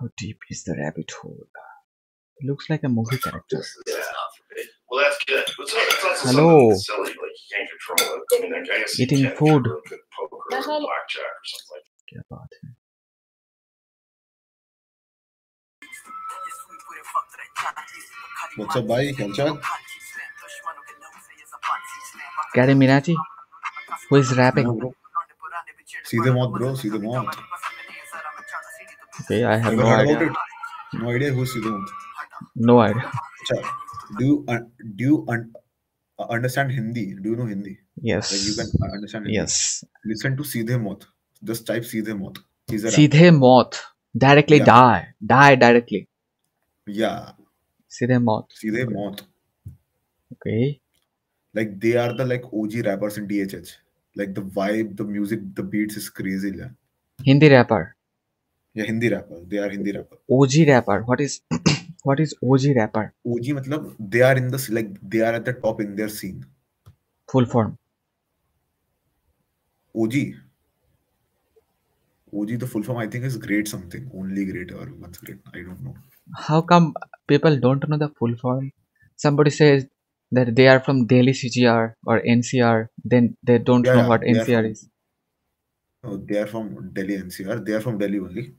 How deep is the rabbit hole? Uh? It looks like a movie character. Well, that's good. What's up? Hello. Eating food. Like about it. What's up, bhai? CarryMinati? Who is rapping? No, bro. See them all, bro. See them out. Okay, I have no idea. No idea who's Sidhu. No idea. Do you do you un- uh, understand Hindi? Do you know Hindi? Yes. Like you can understand. Hindi. Yes. Listen to Seedhe Maut. Just type Seedhe Maut. Seedhe Maut. Directly yeah. die. Die directly. Yeah. Seedhe Maut. Seedhe Maut. Okay. Like they are the like OG rappers in DHH. Like the vibe, the music, the beats is crazy. Yeah. Hindi rapper yeah Hindi rapper. They are Hindi rapper. OG rapper. What is what is OG rapper? OG matlab they are in the like they are at the top in their scene. Full form. OG. OG, the full form, I think is great something. Only great or what's great. I don't know. How come people don't know the full form? Somebody says that they are from Delhi CGR or NCR, then they don't Yeah, know yeah, what they are NCR from- is. No, they are from Delhi NCR. They are from Delhi only.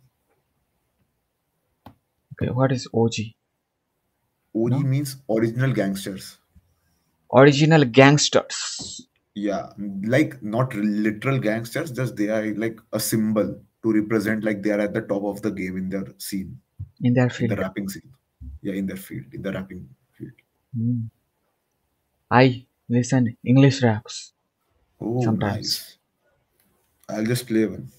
Okay, what is OG? OG No? means original gangsters. Original gangsters. Yeah, like not literal gangsters, just they are like a symbol to represent like they are at the top of the game in their scene, in their in field. the rapping scene. Yeah, in their field, in the rapping field. Hmm. I listen English raps. Oh, Sometimes. nice. I'll just play one.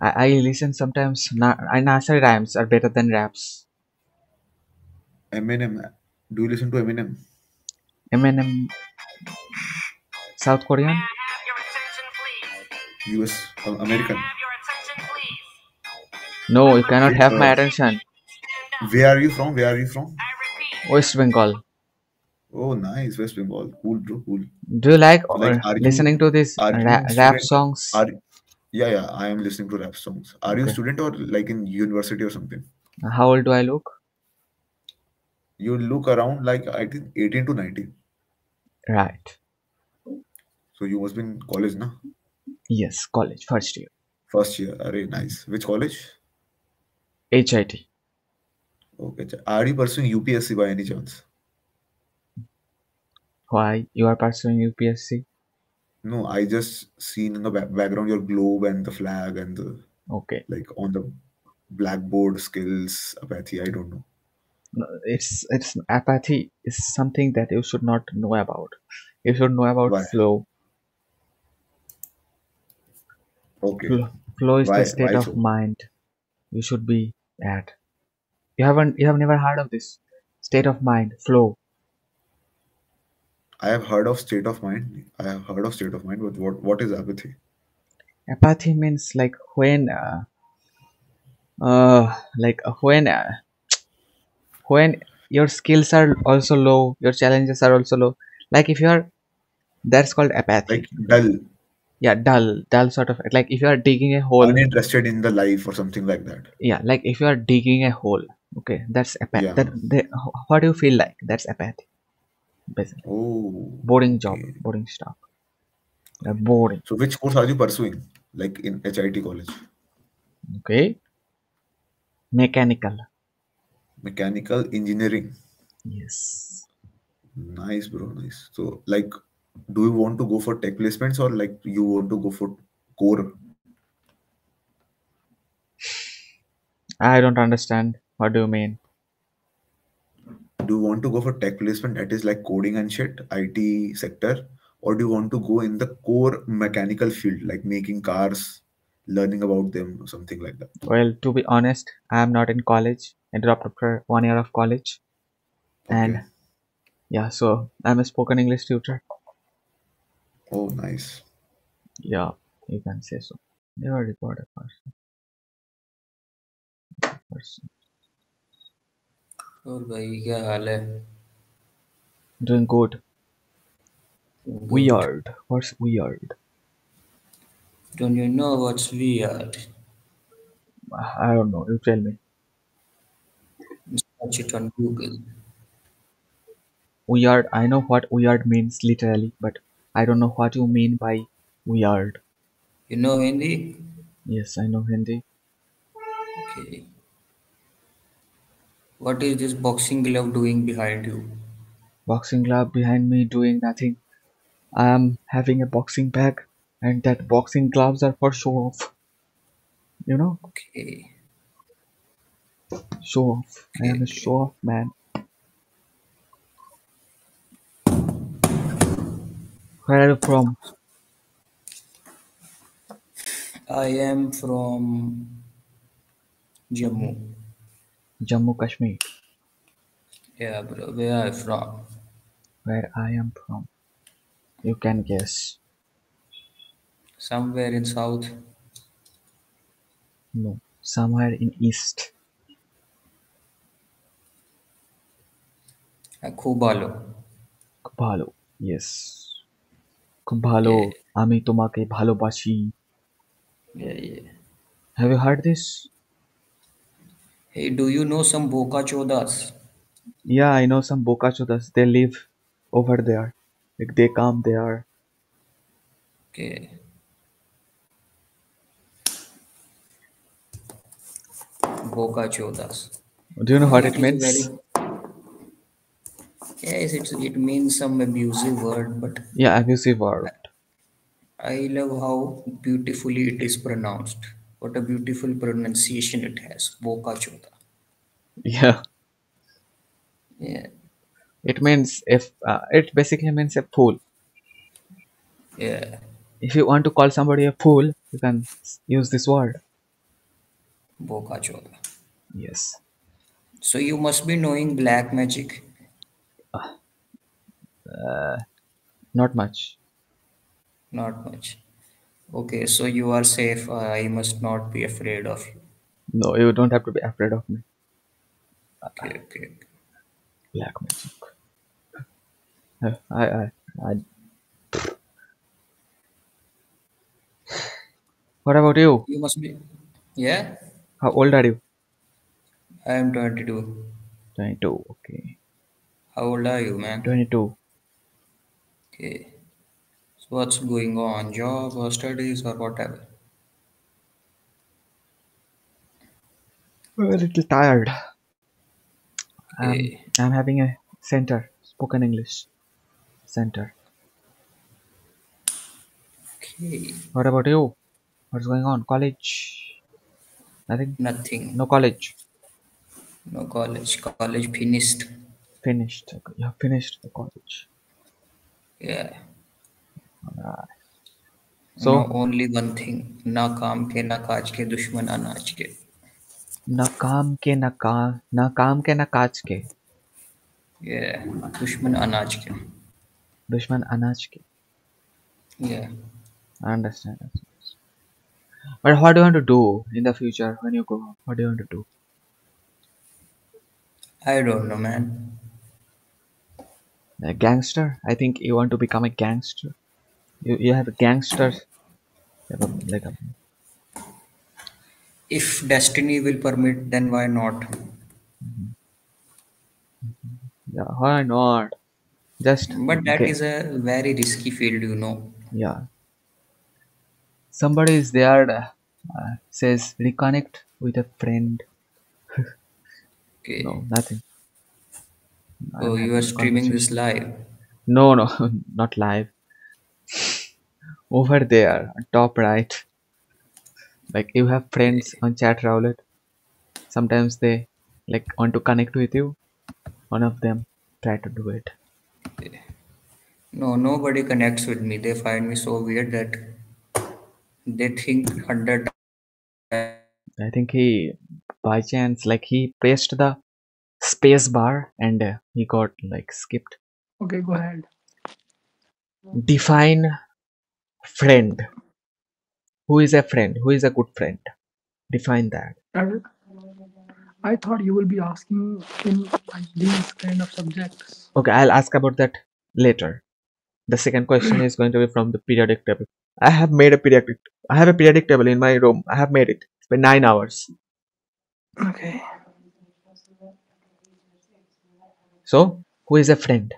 I, I listen sometimes. Na- I nursery rhymes are better than raps. Eminem. Do you listen to Eminem? Eminem, South Korean. US, uh, American. No, you cannot have my Uh, attention. Where are you from? Where are you from? West Bengal. Oh, nice. West Bengal. Cool, bro. Cool. Do you like, Like, uh, are you- listening to this are you ra- rap student- songs? Are yeah, yeah. I am listening to rap songs. Are you a Okay. student or like in university or something? How old do I look? You look around like I think 18 to 19. Right. So you must be in college, na? Yes, college, first year. First year. Array, nice. Which college? HIT. Okay. ch- Are you pursuing UPSC by any chance? Why you are pursuing UPSC? No, I just seen in the ba- background your globe and the flag and the Okay. like on the blackboard skills apathy. I don't know. No, It's it's apathy is something that you should not know about. You should know about Why? flow. Okay. Flow, flow is Why- the state why of so? mind you should be at. You haven't you have never heard of this state of mind flow. I have heard of state of mind. I have heard of state of mind, but what what is apathy? Apathy means like when uh, uh like when uh, when your skills are also low, your challenges are also low. Like if you are that's called apathy. Like dull, yeah, dull, dull sort of like if you are digging a hole. uninterested in the life or something like that. yeah like if you are digging a hole okay that's apathy Yeah. that what do you feel like that's apathy basically Oh. boring job Okay. boring stuff Uh, boring So which course are you pursuing? Like in HIT college? okay mechanical Mechanical engineering. yes Nice, bro. Nice. So like, do you want to go for tech placements or like you want to go for core? i don't understand what do you mean Do you want to go for tech placement that is like coding and shit, IT sector, or do you want to go in the core mechanical field, like making cars, learning about them, or something like that? well to be honest i am not in college. I dropped after one year of college. And yeah so i'm a spoken english tutor. Oh, nice. yeah you can say so. Never report a person person और भाई क्या हाल है doing good Good. weird what's weird Don't you know what's weird? I don't know. You tell me. Search it on Google. Weird. I know what weird means literally, but I don't know what you mean by weird. You know Hindi? Yes, I know Hindi. Okay. What is this boxing glove doing behind you? Boxing glove behind me doing nothing. I am having a boxing bag, and that boxing gloves are for show off. You know, Okay. show off. I am a show off man. Where are you from? I am from Jammu. Jammu Kashmir. Yeah, bro. Where are you from? Where I am from. You can guess. Somewhere in South. No, somewhere in east. Uh, Khubalo. খুব ভালো yes খুব ভালো আমি তোমাকে ভালোবাসি Yeah, yeah. Have you heard this Hey, do you know some Boka Chodas? Yeah, I know some Boka Chodas. They live over there. Like they come there. Okay. Boka Chodas. Do you know what it means? very- Yes, it's, it means some abusive word, but Yeah, abusive word. I love how beautifully it is pronounced. What a beautiful pronunciation it has. Boka Choda. Yeah, Yeah, it means if uh, it basically means a fool. yeah. If you want to call somebody a fool, you can use this word. Boka Choda. Yes. So you must be knowing black magic. uh, Not much. Not much. Okay, so you are safe. I must not be afraid of you. No, you don't have to be afraid of me. Okay, okay. Black magic. Uh, I, I, I. What about you? You must be. Yeah, How old are you? I am 22. 22. Okay. How old are you, man? 22. Okay. What's going on? Job or studies or whatever? I'm a little tired. I'm, Okay. I'm having a center, spoken English center. Okay. What about you? What's going on? College? Nothing? Nothing. No college. No college. College finished. Finished. Okay, You have finished the college. Yeah. So, no, only one thing. ना काम के ना काज के दुश्मन अनाज के. न काम के न का न काम के न काज के Yeah. दुश्मन अनाज के. दुश्मन अनाज के Yeah. I understand. But what do you want to do in the future when you grow up? What do you want to do? I don't know, man. A gangster? I think you want to become a gangster. You you have a gangster you have a- like a If destiny will permit, then why not? yeah why not? Just But that okay. is a very risky field, you know. yeah. Somebody is there uh, says reconnect with a friend. Okay. No, nothing. oh I'm you are streaming this live. No, no, not live. Over there, top right. Like you have friends on chat roulette. Sometimes they like want to connect with you. One of them try to do it. No, nobody connects with me. They find me so weird that they think hundred. I think he, by chance, like he pressed the space bar and uh, he got like skipped. Okay, go ahead. Define friend. Who is a friend? Who is a good friend? Define that. I, I thought you will be asking in like these kind of subjects. Okay, I'll ask about that later. The second question is going to be from the periodic table. I have made a periodic. I have a periodic table in my room. I have made it. for nine hours. Okay. So, who is a friend?